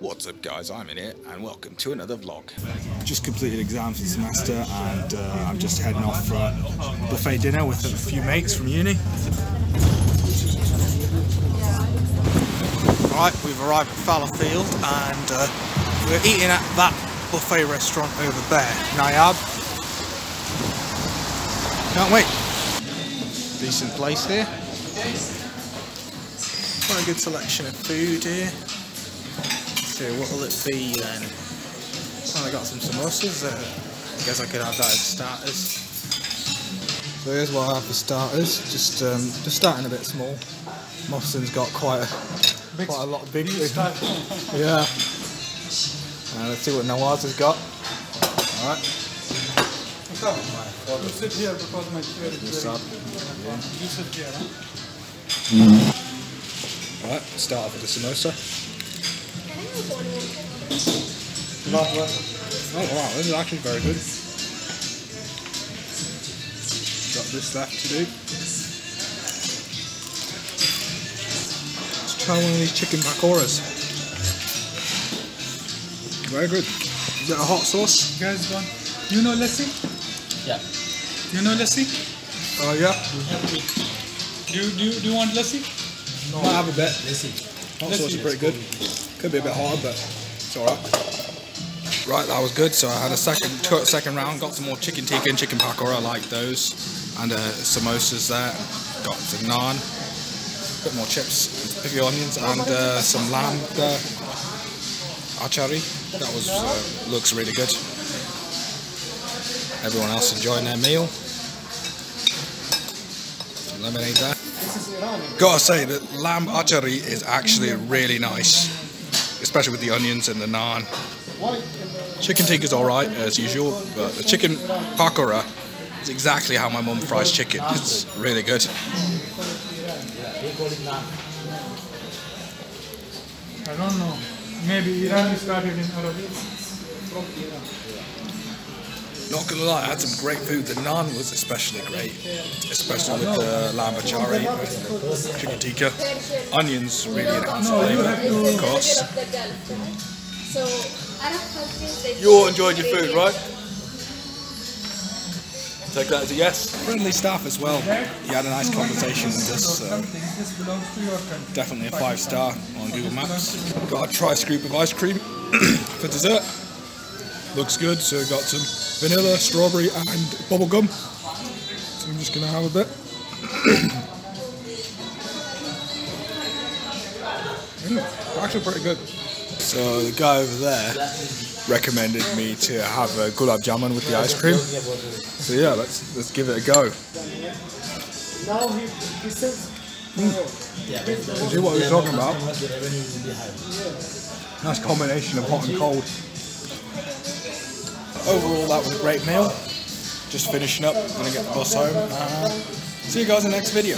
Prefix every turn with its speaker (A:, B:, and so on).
A: What's up guys, Ayman here and welcome to another vlog.
B: Just completed exams for the semester and uh, I'm just heading off for a buffet dinner with a few mates from uni. Right, we've arrived at Fallowfield and uh, we're eating at that buffet restaurant over there, Nayaab. Can't wait. Decent place here. Quite a good selection of food here. So what will it be then? Well, I got some samosas. Uh, I guess I could have that as starters. So here's what I have for starters. Just um, just starting a bit small. Mohsin's got quite a quite a lot of big. yeah. Uh, let's see what Nawaz has got. All right.
C: You sit here because my chair is very...
B: up?
C: You sit here, huh?
B: All right. Start off with the samosa. Oh wow, this is actually very good. Got this left to do. Let's try one of these chicken pakoras. Very good. Is that a hot sauce?
C: Guys, one. You know lassi?
D: Yeah.
C: You know lassi?
B: Oh uh, yeah.
C: Do you, do you, do you want lassi?
B: Might have a bit.
D: Listen.
B: Hot sauce is pretty good. Could be a bit hard, but it's alright. Right, that was good. So I had a second second round, got some more chicken tikka and chicken pakora, I like those. And uh, samosas there. Got some naan, a bit more chips, a few onions, and uh, some lamb there. Achari. That was uh, looks really good. Everyone else enjoying their meal. Lemonade there. Gotta say that lamb achari is actually really nice, especially with the onions and the naan. Chicken tikka is alright as usual, but the chicken pakora is exactly how my mum fries chicken. It's really good.
C: I don't know. Maybe Iran started in Arabic.
B: Not gonna lie, I had some great food. The naan was especially great, especially with the lamb achari, chicken tikka. Onions really enhance the flavour, of course.
E: So Arab countries they
A: You all enjoyed your food, right? Take that as a yes.
B: Friendly staff as well. You had a nice conversation with us. So
C: Something. This belongs to your country.
B: definitely a five star on Google Maps. Got a try scoop of ice cream for dessert. Looks good. So I've got some vanilla, strawberry, and bubble gum. So I'm just gonna have a bit. Mm, actually pretty good. So the guy over there recommended me to have a gulab jamun with the ice cream. So yeah, let's let's give it a go.
C: Now he, he says,
B: See what we're talking about? Nice combination of hot and cold. Overall, that was a great meal. Just finishing up, gonna get the bus home. Uh, see you guys in the next video.